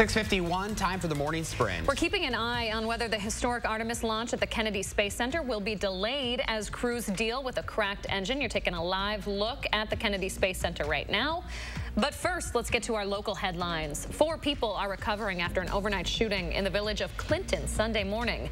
651, time for the morning sprint. We're keeping an eye on whether the historic Artemis launch at the Kennedy Space Center will be delayed as crews deal with a cracked engine. You're taking a live look at the Kennedy Space Center right now. But first, let's get to our local headlines. Four people are recovering after an overnight shooting in the village of Clinton Sunday morning.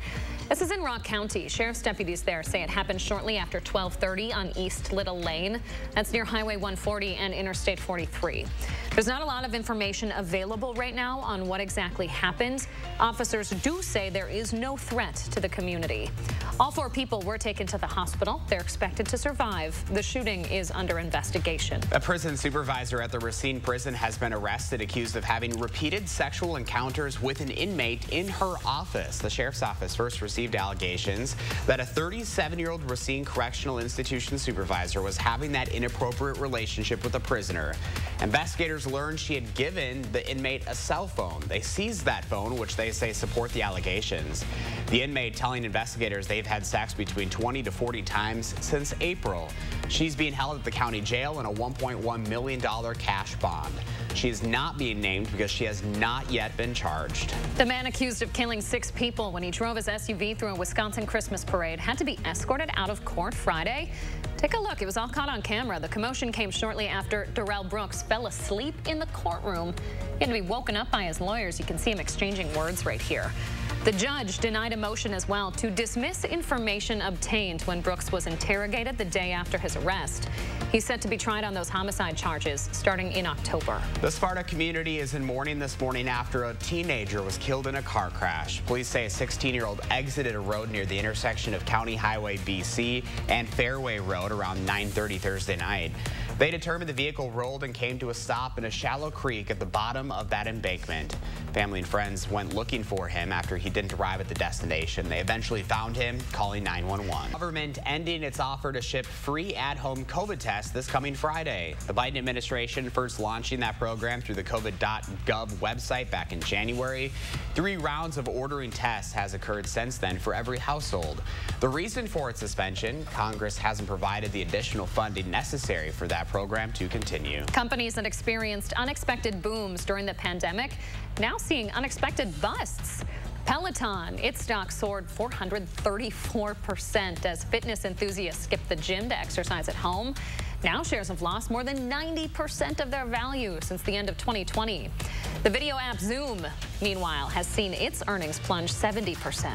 This is in Rock County. Sheriff's deputies there say it happened shortly after 1230 on East Little Lane. That's near Highway 140 and Interstate 43. There's not a lot of information available right now on what exactly happened. Officers do say there is no threat to the community. All four people were taken to the hospital. They're expected to survive. The shooting is under investigation. A prison supervisor at the Racine prison has been arrested accused of having repeated sexual encounters with an inmate in her office. The sheriff's office first received allegations that a 37-year-old Racine Correctional Institution supervisor was having that inappropriate relationship with a prisoner. Investigators learned she had given the inmate a cell phone. They seized that phone, which they say support the allegations. The inmate telling investigators they've had sex between 20 to 40 times since April. She's being held at the county jail in a $1.1 million cash bond. She is not being named because she has not yet been charged. The man accused of killing six people when he drove his SUV through a Wisconsin Christmas parade had to be escorted out of court Friday. Take a look. It was all caught on camera. The commotion came shortly after Darrell Brooks fell asleep in the courtroom. He had to be woken up by his lawyers. You can see him exchanging words right here. The judge denied a motion as well to dismiss information obtained when Brooks was interrogated the day after his arrest. He's set to be tried on those homicide charges starting in October. The Sparta community is in mourning this morning after a teenager was killed in a car crash. Police say a 16-year-old exited a road near the intersection of County Highway BC and Fairway Road around 9.30 Thursday night. They determined the vehicle rolled and came to a stop in a shallow creek at the bottom of that embankment. Family and friends went looking for him after he didn't arrive at the destination. They eventually found him, calling 911. Government ending its offer to ship free at-home COVID tests this coming Friday. The Biden administration first launching that program through the COVID.gov website back in January. Three rounds of ordering tests has occurred since then for every household. The reason for its suspension, Congress hasn't provided the additional funding necessary for that program to continue. Companies that experienced unexpected booms during the pandemic now seeing unexpected busts. Peloton, its stock soared 434% as fitness enthusiasts skipped the gym to exercise at home. Now shares have lost more than 90% of their value since the end of 2020. The video app Zoom, meanwhile, has seen its earnings plunge 70%.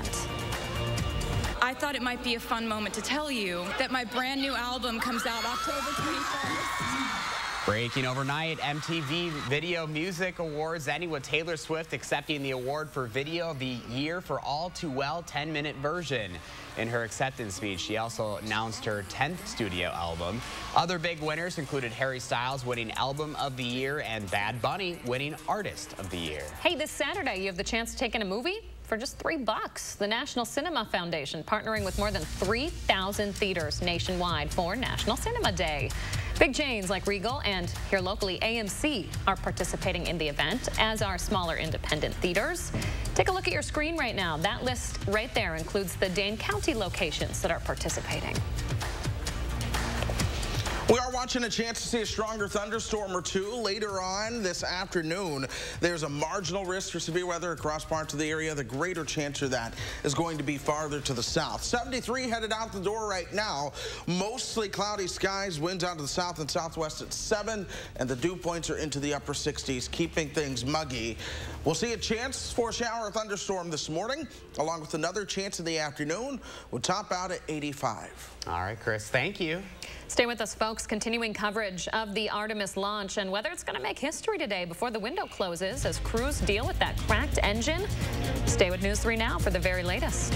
I thought it might be a fun moment to tell you that my brand new album comes out October 21st. Breaking overnight, MTV Video Music Awards ending with Taylor Swift accepting the award for Video of the Year for All Too Well 10-minute version. In her acceptance speech, she also announced her 10th studio album. Other big winners included Harry Styles winning Album of the Year and Bad Bunny winning Artist of the Year. Hey, this Saturday, you have the chance to take in a movie for just three bucks. The National Cinema Foundation partnering with more than 3,000 theaters nationwide for National Cinema Day. Big chains like Regal and here locally AMC are participating in the event, as are smaller independent theaters. Take a look at your screen right now. That list right there includes the Dane County locations that are participating. We are watching a chance to see a stronger thunderstorm or two later on this afternoon. There's a marginal risk for severe weather across parts of the area. The greater chance of that is going to be farther to the south. 73 headed out the door right now. Mostly cloudy skies, winds out to the south and southwest at 7, and the dew points are into the upper 60s, keeping things muggy. We'll see a chance for a shower or thunderstorm this morning, along with another chance in the afternoon. We'll top out at 85. All right, Chris, thank you. Stay with us, folks. Continuing coverage of the Artemis launch and whether it's going to make history today before the window closes as crews deal with that cracked engine. Stay with News 3 now for the very latest.